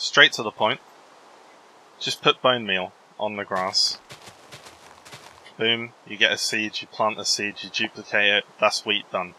Straight to the point. Just put bone meal on the grass. Boom, you get a seed, you plant a seed, you duplicate it, that's wheat done.